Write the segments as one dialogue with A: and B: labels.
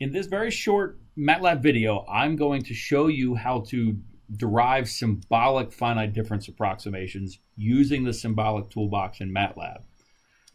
A: In this very short MATLAB video, I'm going to show you how to derive symbolic finite difference approximations using the symbolic toolbox in MATLAB.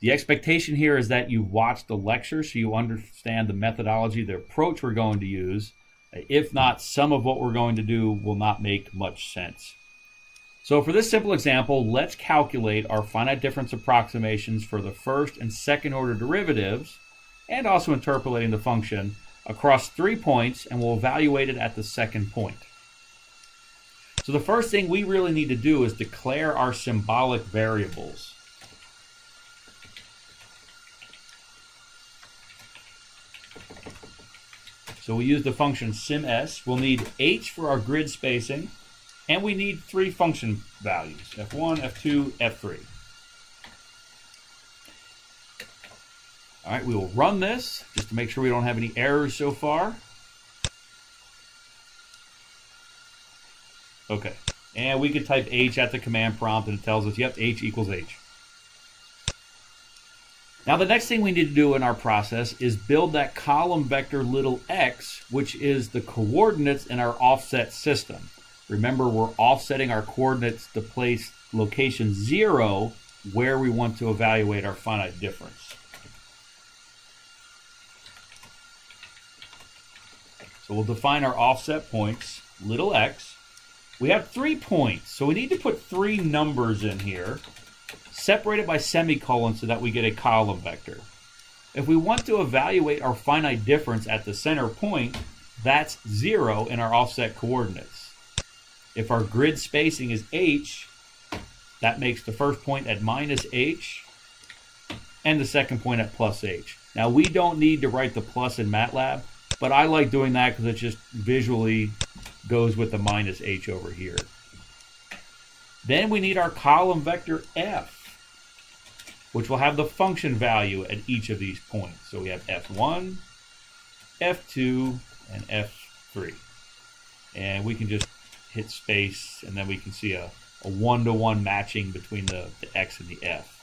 A: The expectation here is that you've watched the lecture so you understand the methodology, the approach we're going to use. If not, some of what we're going to do will not make much sense. So for this simple example, let's calculate our finite difference approximations for the first and second order derivatives and also interpolating the function across three points and we'll evaluate it at the second point. So the first thing we really need to do is declare our symbolic variables. So we use the function syms. We'll need h for our grid spacing, and we need three function values, f1, f2, f3. All right, we will run this just to make sure we don't have any errors so far. Okay, and we could type h at the command prompt and it tells us, yep, h equals h. Now the next thing we need to do in our process is build that column vector little x, which is the coordinates in our offset system. Remember, we're offsetting our coordinates to place location 0 where we want to evaluate our finite difference. So we'll define our offset points, little x. We have three points, so we need to put three numbers in here separated by semicolons so that we get a column vector. If we want to evaluate our finite difference at the center point, that's 0 in our offset coordinates. If our grid spacing is h, that makes the first point at minus h and the second point at plus h. Now we don't need to write the plus in MATLAB, but I like doing that because it just visually goes with the minus h over here. Then we need our column vector f which will have the function value at each of these points. So we have F1, F2, and F3. And we can just hit space, and then we can see a, one-to-one matching between the, the X and the F.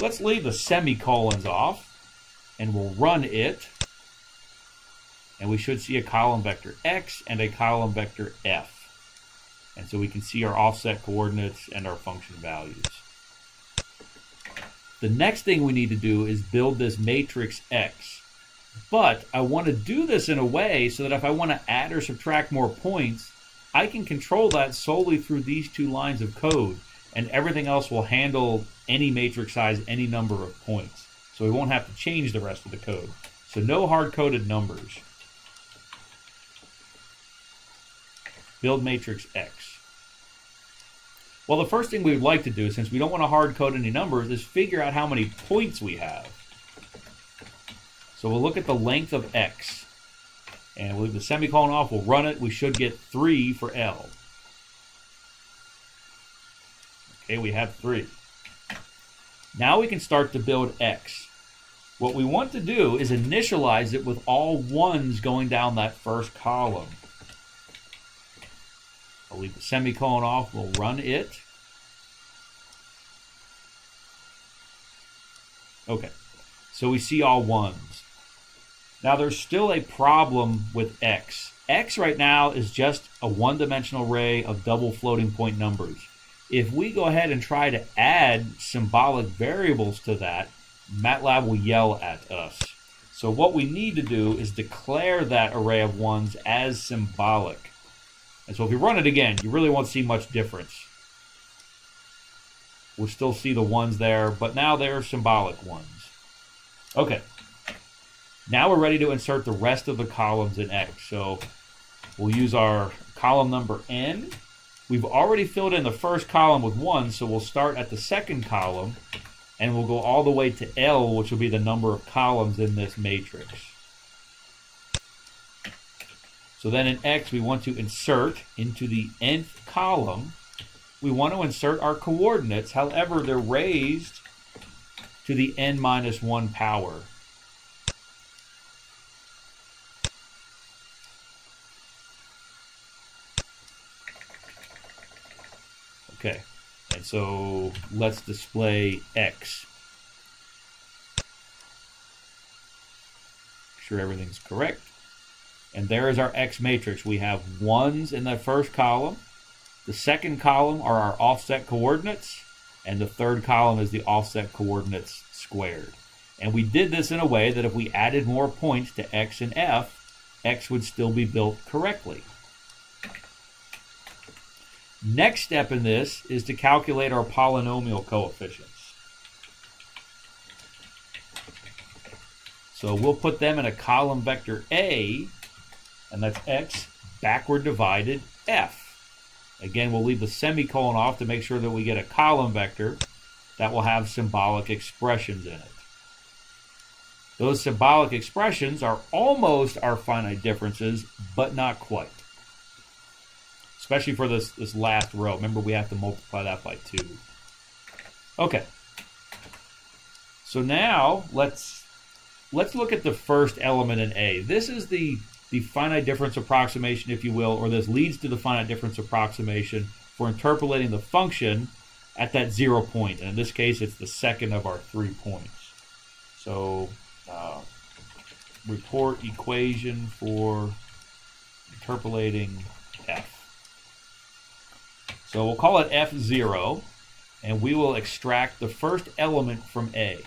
A: Let's leave the semicolons off, and we'll run it. And we should see a column vector X and a column vector F. And so we can see our offset coordinates and our function values. The next thing we need to do is build this matrix X. But I want to do this in a way so that if I want to add or subtract more points, I can control that solely through these two lines of code, and everything else will handle any matrix size, any number of points. So we won't have to change the rest of the code. So no hard-coded numbers. Build matrix X. Well, the first thing we would like to do, since we don't want to hard code any numbers, is figure out how many points we have. So we'll look at the length of x. And we'll leave the semicolon off, we'll run it, we should get 3 for L. Okay, we have 3. Now we can start to build x. What we want to do is initialize it with all ones going down that first column. I'll leave the semicolon off. We'll run it. Okay. So we see all ones. Now there's still a problem with x. x right now is just a one-dimensional array of double floating point numbers. If we go ahead and try to add symbolic variables to that, MATLAB will yell at us. So what we need to do is declare that array of ones as symbolic. And so if you run it again, you really won't see much difference. We'll still see the ones there, but now they're symbolic ones. Okay. Now we're ready to insert the rest of the columns in X. So we'll use our column number N. We've already filled in the first column with 1, so we'll start at the second column, and we'll go all the way to L, which will be the number of columns in this matrix. So then in X, we want to insert into the nth column. We want to insert our coordinates. However, they're raised to the n minus 1 power. Okay, and so let's display x. Make sure everything's correct. And there is our X matrix. We have ones in the first column. The second column are our offset coordinates. And the third column is the offset coordinates squared. And we did this in a way that if we added more points to X and F, X would still be built correctly. Next step in this is to calculate our polynomial coefficients. So we'll put them in a column vector A, and that's x backward divided f. Again, we'll leave the semicolon off to make sure that we get a column vector that will have symbolic expressions in it. Those symbolic expressions are almost our finite differences, but not quite especially for this, this last row. Remember, we have to multiply that by 2. Okay. So now, let's let's look at the first element in A. This is the, the finite difference approximation, if you will, or this leads to the finite difference approximation for interpolating the function at that zero point. And in this case, it's the second of our three points. So, uh, report equation for interpolating f. So we'll call it F0, and we will extract the first element from A.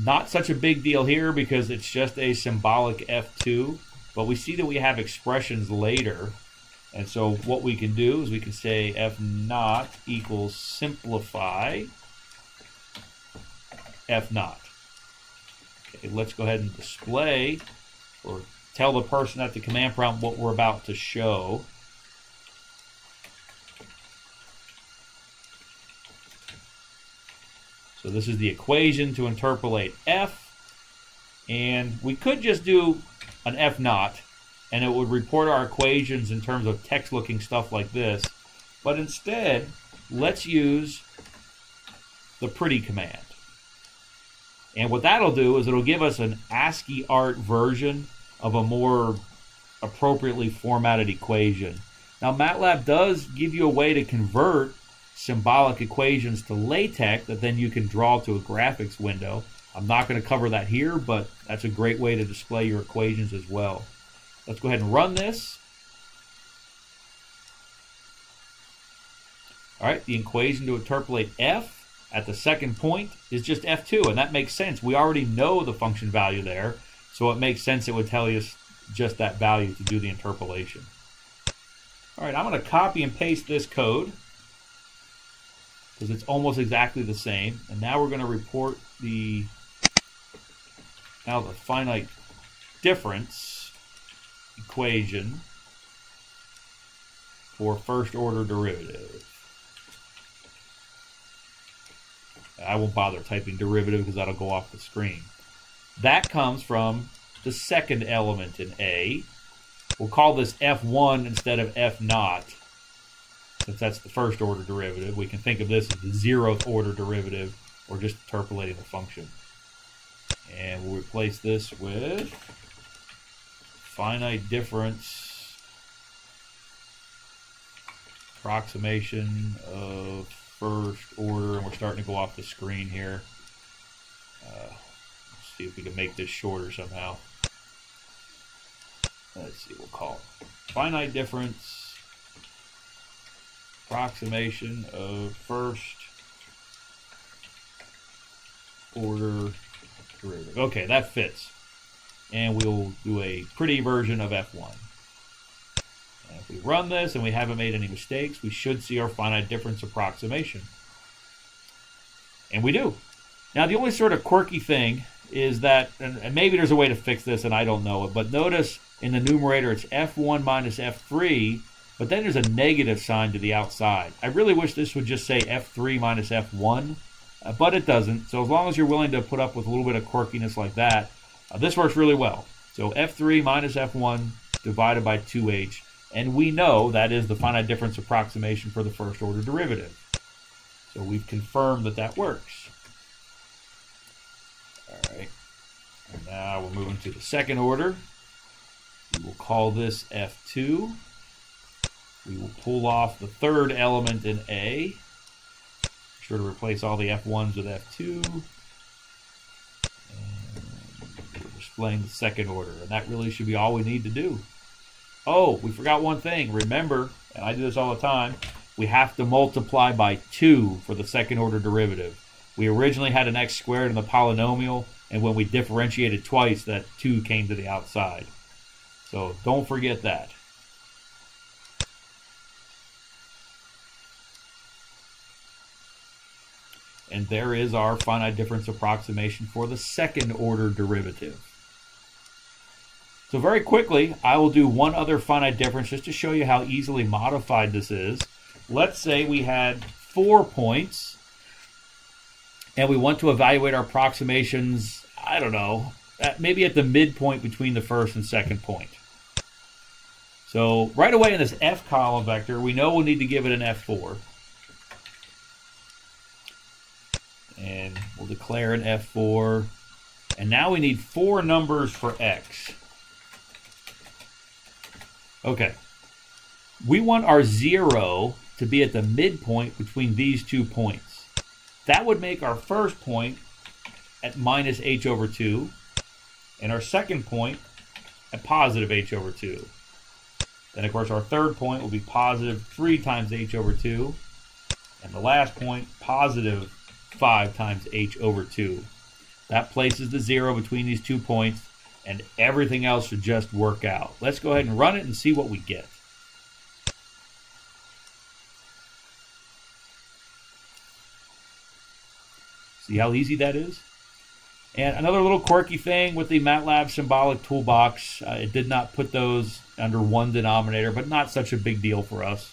A: Not such a big deal here because it's just a symbolic F2, but we see that we have expressions later. And so what we can do is we can say F naught equals simplify F naught. Okay, let's go ahead and display or tell the person at the command prompt what we're about to show. So this is the equation to interpolate f. And we could just do an f naught, and it would report our equations in terms of text looking stuff like this. But instead, let's use the pretty command. And what that'll do is it'll give us an ASCII art version of a more appropriately formatted equation. Now, MATLAB does give you a way to convert symbolic equations to LaTeX that then you can draw to a graphics window. I'm not going to cover that here, but that's a great way to display your equations as well. Let's go ahead and run this. All right, the equation to interpolate f at the second point is just f2, and that makes sense. We already know the function value there, so it makes sense it would tell us just that value to do the interpolation. All right, I'm going to copy and paste this code because it's almost exactly the same. And now we're going to report the now the finite difference equation for first order derivative. I won't bother typing derivative because that'll go off the screen. That comes from the second element in A. We'll call this F1 instead of F naught since that's the first order derivative, we can think of this as the zeroth order derivative, or just interpolating the function. And we'll replace this with finite difference approximation of first order, and we're starting to go off the screen here. Uh, see if we can make this shorter somehow. Let's see, we'll call it finite difference approximation of first order derivative. Okay, that fits. And we'll do a pretty version of F1. And if we run this and we haven't made any mistakes, we should see our finite difference approximation. And we do. Now, the only sort of quirky thing is that, and maybe there's a way to fix this and I don't know it, but notice in the numerator it's F1 minus F3 but then there's a negative sign to the outside. I really wish this would just say F3 minus F1, uh, but it doesn't. So as long as you're willing to put up with a little bit of quirkiness like that, uh, this works really well. So F3 minus F1 divided by 2h, and we know that is the finite difference approximation for the first order derivative. So we've confirmed that that works. All right. And now we're moving to the second order. We will call this F2. We will pull off the third element in A. Be sure to replace all the F1s with F2. And explain the second order. And that really should be all we need to do. Oh, we forgot one thing. Remember, and I do this all the time, we have to multiply by 2 for the second order derivative. We originally had an x squared in the polynomial, and when we differentiated twice, that 2 came to the outside. So don't forget that. And there is our finite difference approximation for the second order derivative. So very quickly, I will do one other finite difference just to show you how easily modified this is. Let's say we had four points and we want to evaluate our approximations, I don't know, at maybe at the midpoint between the first and second point. So right away in this F column vector, we know we'll need to give it an F4. And we'll declare an F4. And now we need four numbers for X. Okay. We want our zero to be at the midpoint between these two points. That would make our first point at minus h over 2, and our second point at positive h over 2. Then, of course, our third point will be positive 3 times h over 2, and the last point, positive 5 times h over 2. That places the 0 between these two points, and everything else should just work out. Let's go ahead and run it and see what we get. See how easy that is? And another little quirky thing with the MATLAB symbolic toolbox, uh, it did not put those under one denominator, but not such a big deal for us.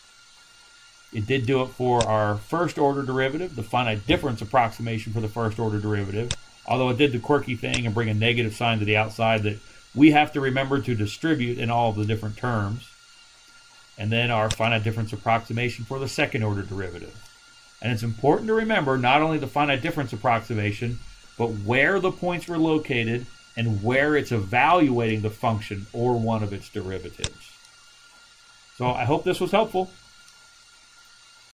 A: It did do it for our first order derivative, the finite difference approximation for the first order derivative, although it did the quirky thing and bring a negative sign to the outside that we have to remember to distribute in all of the different terms. And then our finite difference approximation for the second order derivative. And it's important to remember not only the finite difference approximation, but where the points were located and where it's evaluating the function or one of its derivatives. So I hope this was helpful.